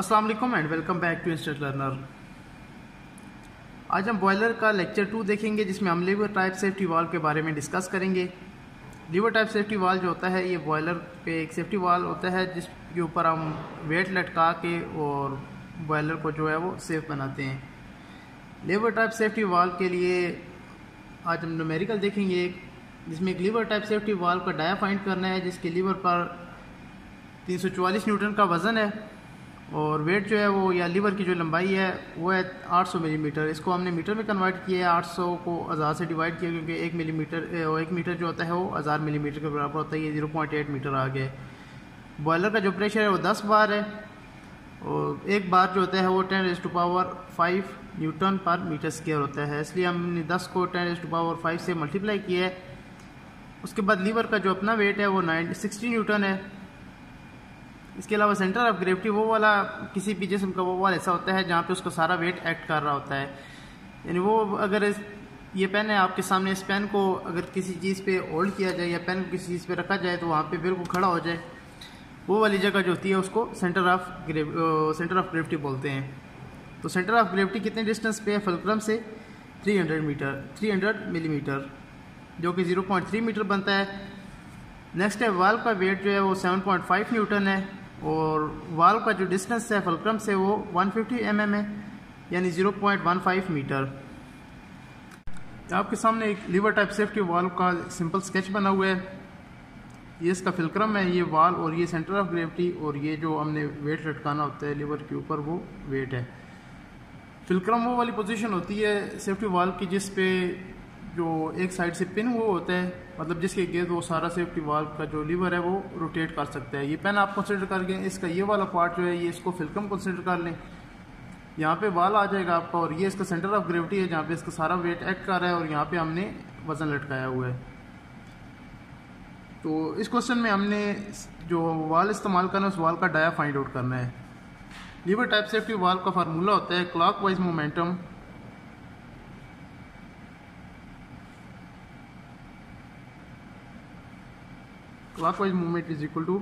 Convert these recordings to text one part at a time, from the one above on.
अस्सलाम वालेकुम and welcome back to instant learner. आज हम बॉयलर का लेक्चर टू देखेंगे, जिसमें हम लीवर टाइप सेफ्टी वाल के बारे में डिस्कस करेंगे। लीवर टाइप सेफ्टी वाल जो होता है, ये बॉयलर पे एक सेफ्टी वाल होता है, जिसके ऊपर हम वेट लटका के और बॉयलर को जो है वो सेफ़ बनाते हैं। लीवर टाइप सेफ्टी वाल के लिए आज हम नोमेरिकल देखेंगे। जिसमें एक लीवर टाइप सेफ्टी वाल का डाया फाइंड करना है, जिसके लीवर पर 344 न्यूटन का वज़न है। और वेट जो है वो, या लीवर की जो लंबाई है, वो है 800 मिलीमीटर इसको हमने मीटर में कन्वर्ट किया है 800 को हज़ार से डिवाइड किया, क्योंकि एक मिलीमीटर एक मीटर जो होता है वो हज़ार मिलीमीटर के बराबर होता है, ये ज़ीरो पॉइंट एट मीटर आ गया बॉयलर का जो प्रेशर है वो दस बार है, और एक बार जो होता है वो ten raise to power five newton per metre square होता है. इसलिए हमने दस को ten raise to power five से मल्टीप्लाई किया है. उसके बाद लीवर का जो अपना वेट है वो नाइन सिक्सटी न्यूटन है. इसके अलावा सेंटर ऑफ़ ग्रेविटी वो वाला किसी भी जिसम का वो वाला ऐसा होता है जहाँ पे उसका सारा वेट एक्ट कर रहा होता है। यानी वो अगर ये पेन है आपके सामने, इस पेन को अगर किसी चीज़ पे होल्ड किया जाए या पेन को किसी चीज़ पे रखा जाए तो वहाँ पे बिल्कुल खड़ा हो जाए। वो वाली जगह जो होती है उसको centre of grav centre of gravity बोलते हैं। तो सेंटर ऑफ़ ग्रेविटी कितने डिस्टेंस पे है? फलक्रम से 300 मीटर 300 मिलीमीटर जो कि 0.3 मीटर बनता है। नेक्स्ट है वाल का वेट जो है वो 7.5 न्यूटन है। और वाल का जो डिस्टेंस है फलक्रम से वो 150 फिफ्टी mm है, यानी 0.15 मीटर आपके सामने एक लीवर टाइप सेफ्टी वाल का सिंपल स्केच बना हुआ है। ये इसका फिलक्रम है, ये वाल और ये सेंटर ऑफ़ ग्रेविटी और ये जो हमने वेट लटकाना होता है लीवर के ऊपर, वो वेट है। फिलक्रम वो वाली पोजीशन होती है सेफ्टी वाल की, जिस पे जो एक साइड से पिन वो होता है मतलब जिसके गेंद वो सारा सेफ्टी वाल का जो लीवर है वो रोटेट कर सकता है। ये पेन आप कंसिडर करके इसका ये वाला पार्ट जो है, ये इसको फिलकम कंसिडर कर लें। यहाँ पे वाल आ जाएगा आपका और ये इसका सेंटर ऑफ़ ग्रेविटी है जहाँ पे इसका सारा वेट एक्ट कर रहा है और यहाँ पे हमने वज़न लटकाया हुआ है। तो इस क्वेश्चन में हमने जो वाल इस्तेमाल करना है, उस वाल का डाया फाइंड आउट करना है। लीवर टाइप सेफ्टी वाल का फार्मूला होता है clockwise momentum clockwise movement is equal to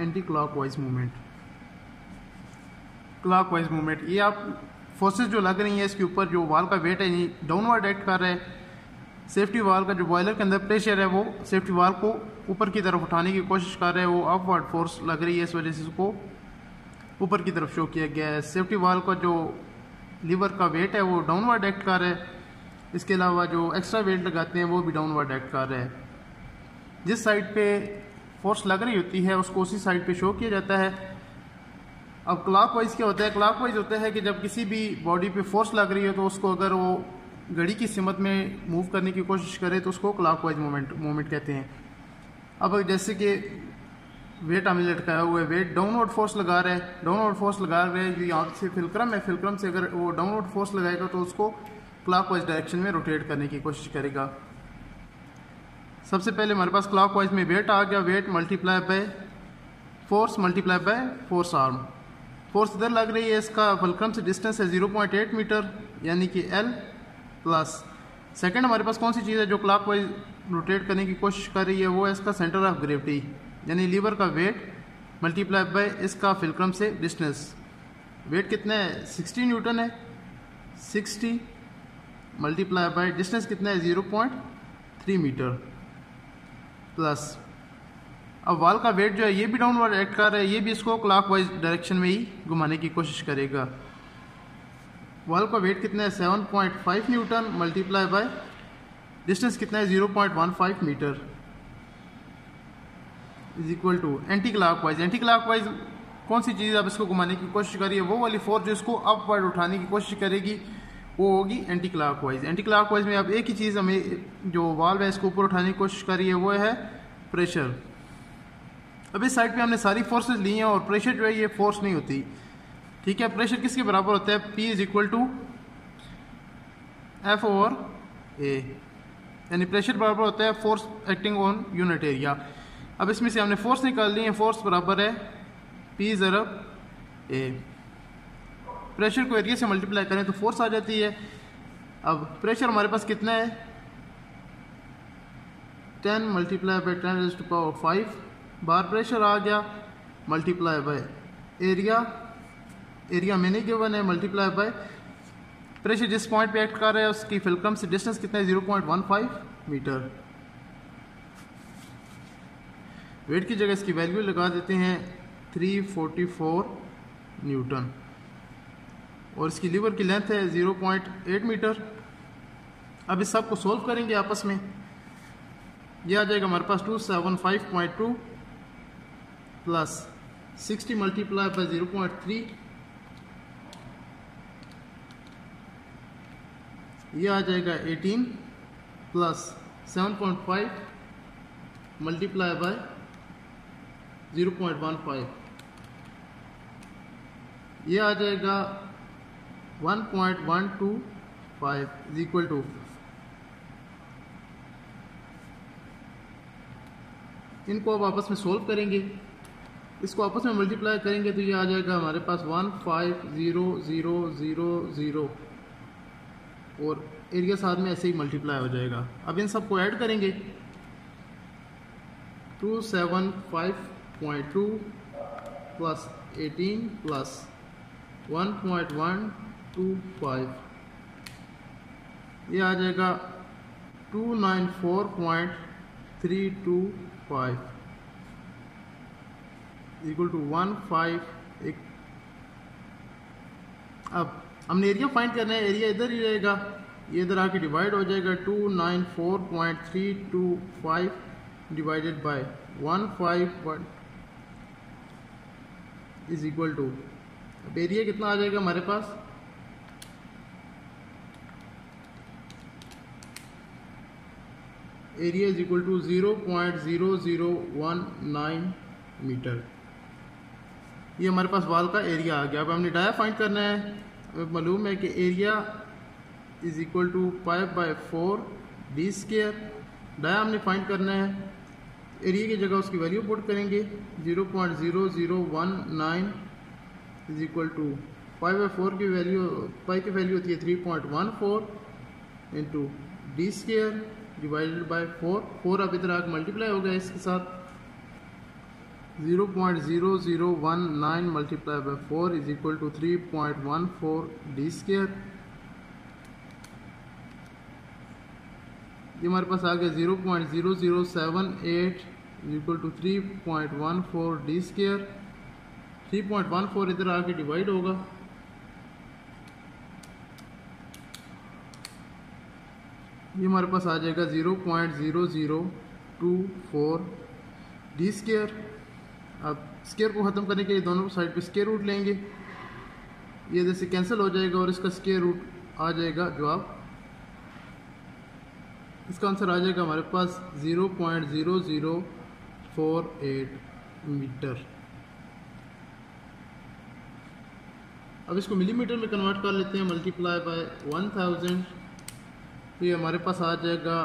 anti clockwise movement clockwise movement ये आप फोर्सेस जो लग रही हैं इसके ऊपर जो वाल का वेट है, ये डाउनवर्ड एक्ट कर रहा है। सेफ्टी वाल का जो बॉयलर के अंदर प्रेशर है, वो सेफ्टी वाल को ऊपर की तरफ़ उठाने की कोशिश कर रहे हैं। वो अपवर्ड फोर्स लग रही है इस वजह से उसको ऊपर की तरफ़ शो किया गया है। सेफ्टी वाल का जो लीवर का वेट है, वो डाउनवर्ड एक्ट कर रहा है। इसके अलावा जो एक्स्ट्रा वेट लगाते हैं, वो भी डाउनवर्ड एक्ट कर रहे हैं। जिस साइड पे फोर्स लग रही होती है, उसको उसी साइड पे शो किया जाता है। अब क्लॉक वाइज क्या होता है? क्लॉक वाइज होता है कि जब किसी भी बॉडी पे फोर्स लग रही है तो उसको अगर वो घड़ी की सिमत में मूव करने की कोशिश करे तो उसको क्लॉक वाइज मूवमेंट मूवमेंट कहते हैं। अब जैसे कि वेट हमें लटकाया हुआ है वेट डाउनवर्ड फोर्स लगा रहा है। डाउनवर्ड फोर्स लगा रहे हैं, जो यहाँ से फिलक्रम है, फिलक्रम से अगर वो डाउनवर्ड फोर्स लगाएगा तो उसको क्लॉकवाइज डायरेक्शन में रोटेट करने की कोशिश करेगा। सबसे पहले हमारे पास क्लॉकवाइज में वेट आ गया। Weight multiply by force, multiply by force arm. Force इधर लग रही है, इसका फलक्रम से डिस्टेंस है 0.8 मीटर, यानी कि एल प्लस सेकेंड हमारे पास कौन सी चीज़ है जो क्लॉकवाइज रोटेट करने की कोशिश कर रही है? वो है इसका सेंटर ऑफ़ ग्रेविटी, यानी लीवर का वेट मल्टीप्लाई बाय इसका फिलक्रम से डिस्टेंस। वेट कितना है? 60 न्यूटन है। 60 मल्टीप्लाई बाय डिस्टेंस कितना है? Zero point three metre plus अब वाल का वेट जो है, ये भी डाउनवर्ड एक्ट कर रहा है, ये भी इसको क्लॉकवाइज डायरेक्शन में ही घुमाने की कोशिश करेगा। वाल का वेट कितना है? Seven point five newton multiply by distance कितना है? Zero point one five metre is equal to anti clockwise anti clockwise कौन सी चीज़ आप इसको घुमाने की कोशिश करिए? वो वाली फोर्स जो इसको अपवर्ड उठाने की कोशिश करेगी। वो होगी anti clock wise anti clock wise में अब एक ही चीज़ हमें जो वाल्व है, इसको ऊपर उठाने की कोशिश करी है वो है प्रेशर अब इस साइड पे हमने सारी फोर्सेस ली हैं और प्रेशर जो है, ये फोर्स नहीं होती। ठीक है? प्रेशर किसके बराबर होता है? P is equal to F over A यानी प्रेशर बराबर होता है force acting on unit area अब इसमें से हमने फोर्स निकाल ली है। फोर्स बराबर है पी जरब ए प्रेशर को एरिया से मल्टीप्लाई करें तो फोर्स आ जाती है। अब प्रेशर हमारे पास कितना है? Ten multiply by ten to power five bar pressure आ गया, मल्टीप्लाई बाय एरिया। एरिया में नहीं गिवन है, मल्टीप्लाई बाय। प्रेशर जिस पॉइंट पे एक्ट कर रहा है, उसकी फिलकम से डिस्टेंस कितना है? Zero point one five metre. Weight की जगह इसकी वैल्यू लगा देते हैं थ्री फोर्टी फोर न्यूटन। और इसकी लीवर की लेंथ है ज़ीरो पॉइंट एट मीटर। अब इस सबको सोल्व करेंगे आपस में। यह आ जाएगा हमारे पास two seven five point two plus sixty multiply by zero point three. यह आ जाएगा eighteen plus seven point five multiply by zero point one five. यह आ जाएगा one point one two five is equal to इनको अब आपस में सोल्व करेंगे। इसको आपस में मल्टीप्लाई करेंगे तो ये आ जाएगा हमारे पास one five zero zero zero zero और एरिया साथ में ऐसे ही मल्टीप्लाई हो जाएगा। अब इन सबको ऐड करेंगे। Two seven five point two plus eighteen plus one point one two five ये आ जाएगा two nine four point three two five equal to one five एक अब, हमने एरिया फाइंड करना है एरिया इधर ही रहेगा। ये इधर आके डिवाइड हो जाएगा two nine four point three two five divided by one five one is equal to अब एरिया कितना आ जाएगा हमारे पास? Area is equal to zero point zero zero one nine metre ये हमारे पास वाल का एरिया आ गया। अब हमने डाया फाइंड करना है। मालूम है कि area is equal to five by four D square dia हमने फाइंड करना है। एरिया की जगह उसकी वैल्यू पुट करेंगे। Zero point zero zero one nine is equal to five by four की वैल्यू फाइव की वैल्यू होती है three point one four into D square divided by four four अब इधर आकर मल्टीप्लाई हो गया इसके साथ. Zero point zero zero one nine multiply by four is equal to three point one four D square ये हमारे पास आ गया zero point zero zero seven eight is equal to three point one four D square three point one four इधर आके divide होगा. ये हमारे पास आ जाएगा zero point zero zero two four D square अब स्केयर को ख़त्म करने के लिए दोनों साइड पे स्केयर रूट लेंगे। ये जैसे कैंसिल हो जाएगा और इसका स्केयर रूट आ जाएगा जवाब इसका आंसर आ जाएगा हमारे पास zero point zero zero four eight metre अब इसको मिलीमीटर में कन्वर्ट कर लेते हैं मल्टीप्लाई बाय वन थाउज़ेंड तो ये हमारे पास आ जाएगा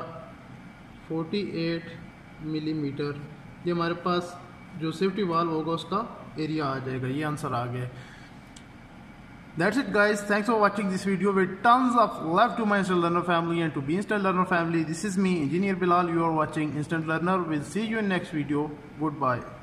48 मिलीमीटर mm. ये हमारे पास जो सेफ्टी वाल होगा उसका एरिया आ जाएगा ये आंसर आ गया That's it guys. Thanks for watching this video with tons of love to my Instant Learner family and to be Instant Learner family. This is me, Engineer Bilal. You are watching Instant Learner. We'll see you in next video. Goodbye.